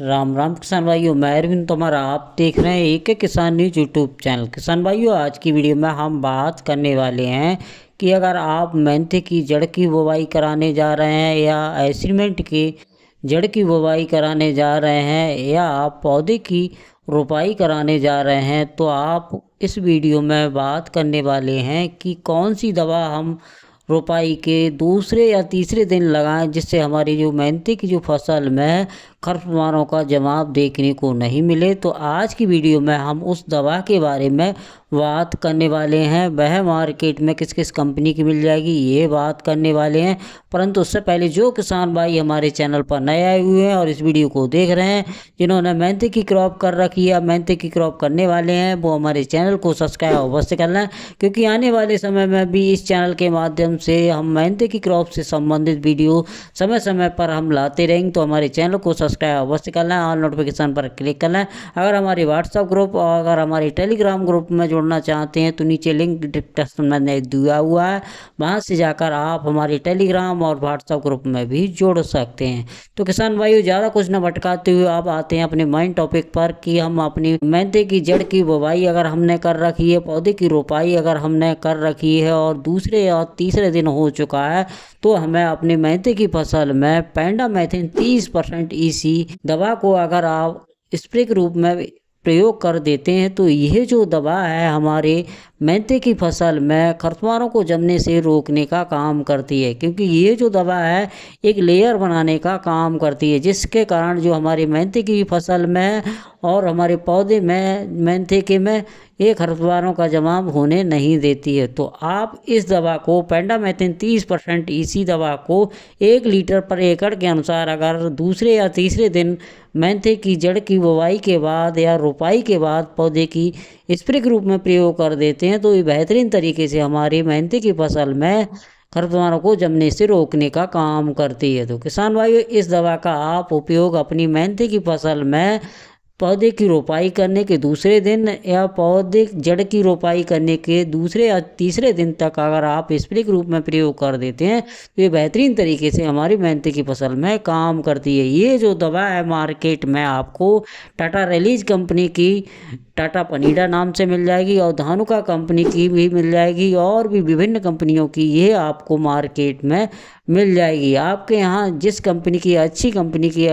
राम राम किसान भाइयों, मैं अरविंद तुम्हारा आप देख रहे हैं एक किसान न्यूज़ यूट्यूब चैनल। किसान भाइयों, आज की वीडियो में हम बात करने वाले हैं कि अगर आप मेहनत की, जड़ की बुवाई कराने जा रहे हैं या एसिमेंट की जड़ की बुवाई कराने जा रहे हैं या आप पौधे की रोपाई कराने जा रहे हैं तो आप इस वीडियो में बात करने वाले हैं कि कौन सी दवा हम रोपाई के दूसरे या तीसरे दिन लगाएँ, जिससे हमारी जो मेहनती की जो फ़सल में खरपतवारों का जवाब देखने को नहीं मिले तो आज की वीडियो में हम उस दवा के बारे में बात करने वाले हैं। वह मार्केट में किस किस कंपनी की मिल जाएगी, ये बात करने वाले हैं। परंतु उससे पहले जो किसान भाई हमारे चैनल पर नए आए हुए हैं और इस वीडियो को देख रहे हैं, जिन्होंने मेहनती की क्रॉप कर रखी है मेहनती की क्रॉप करने वाले हैं, वो हमारे चैनल को सब्सक्राइब अवश्य कर लें, क्योंकि आने वाले समय में भी इस चैनल के माध्यम से हम मेहनती की क्रॉप से संबंधित वीडियो समय समय पर हम लाते रहेंगे तो हमारे चैनल को अवश्य कर लें ऑल नोटिफिकेशन पर क्लिक कर लें अगर हमारी व्हाट्सअप ग्रुप और अगर हमारी टेलीग्राम ग्रुप में जुड़ना चाहते हैं तो नीचे लिंक डिस्क्रिप्शन में दिया हुआ है। वहाँ से जाकर आप हमारे टेलीग्राम और व्हाट्सअप ग्रुप में भी जुड़ सकते हैं। तो किसान भाइयों, ज़्यादा कुछ न भटकाते हुए आप आते हैं अपने मेन टॉपिक पर कि हम अपनी मेहनते की, जड़ की बुवाई अगर हमने कर रखी है, पौधे की रोपाई अगर हमने कर रखी है और दूसरे और तीसरे दिन हो चुका है तो हमें अपनी मेहनती की फ़सल में पेंडा मैथिन तीस परसेंट ई दवा को अगर आप स्प्रे के रूप में प्रयोग कर देते हैं तो यह जो दवा है हमारे मेहनते की फ़सल, में खरपतवारों को जमने से रोकने का काम करती है, क्योंकि ये जो दवा है, एक लेयर बनाने का काम करती है, जिसके कारण जो हमारी मेहनते की फ़सल में और हमारे पौधे में मेहनते के में ये खरपतवारों का जमाव होने नहीं देती है। तो आप इस दवा को पेंडामेथिन तीस परसेंट इसी दवा को एक लीटर पर एकड़ के अनुसार अगर दूसरे या तीसरे दिन मेहनते की जड़ की बुवाई के बाद या रोपाई के बाद पौधे की स्प्रे के रूप में प्रयोग कर देते तो ये बेहतरीन तरीके से हमारी मेहनती की फ़सल में खरपतवारों को जमने से रोकने का काम करती है। तो किसान भाइयों, इस दवा का आप उपयोग अपनी मेहनती की फ़सल में पौधे की रोपाई करने के दूसरे दिन या पौधे जड़ की रोपाई करने के दूसरे या तीसरे दिन तक अगर आप स्प्रे के रूप में प्रयोग कर देते हैं तो ये बेहतरीन तरीके से हमारी मेहनती की फ़सल में काम करती है। ये जो दवा है मार्केट में आपको टाटा रिलीज़ कंपनी की, टाटा पनीडा नाम से मिल जाएगी और धानुका कंपनी की भी मिल जाएगी और भी विभिन्न कंपनियों की ये आपको मार्केट में मिल जाएगी। आपके यहाँ जिस कंपनी की अच्छी कंपनी की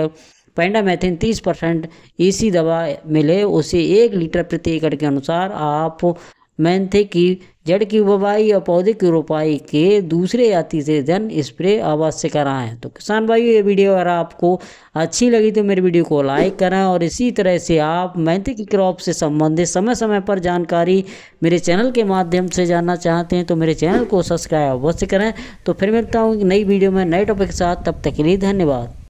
पेंडामेथिन तीस परसेंट ईसी दवा मिले, उसे एक लीटर प्रति एकड़ के अनुसार आप मेंथे की जड़ की बुवाई या पौधे की रोपाई के दूसरे या तीसरे दिन स्प्रे अवश्य कराएँ। तो किसान भाइयों, ये वीडियो अगर आपको अच्छी लगी तो मेरे वीडियो को लाइक करें और इसी तरह से आप मेहनती की क्रॉप से संबंधित समय समय पर जानकारी मेरे चैनल के माध्यम से जानना चाहते हैं तो मेरे चैनल को सब्सक्राइब अवश्य करें। तो फिर मिलता हूँ नई वीडियो में नए टॉपिक के साथ, तब तक के लिए धन्यवाद।